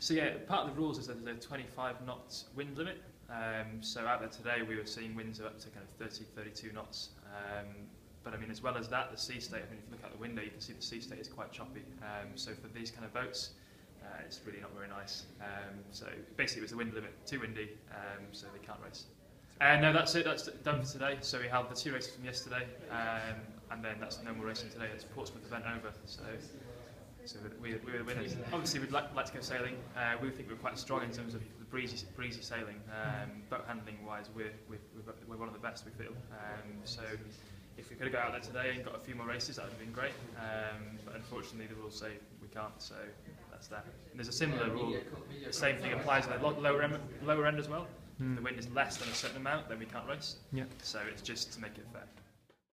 So yeah, part of the rules is that there's a 25 knot wind limit. Um, so out there today, we were seeing winds of up to kind of 30, 32 knots. Um, but I mean, as well as that, the sea state. I mean, if you look out the window, you can see the sea state is quite choppy. Um, so for these kind of boats, uh, it's really not very nice. Um, so basically, it was the wind limit, too windy, um, so they can't race. Uh, no, that's it. That's done for today. So we have the two races from yesterday, um, and then that's no more racing today. It's Portsmouth event over. So, so we, we were winners. Obviously, we'd like, like to go sailing. Uh, we think we're quite strong in terms of the breezy, breezy sailing. Um, boat handling wise, we're, we're, we're one of the best we feel. Um, so if we could have got out there today and got a few more races, that would have been great. Um, but unfortunately, the rules say we can't. So that's that. And there's a similar rule. The same thing applies at the lower end, lower end as well. Mm. If the wind is less than a certain amount, then we can't race. Yeah. So it's just to make it fair.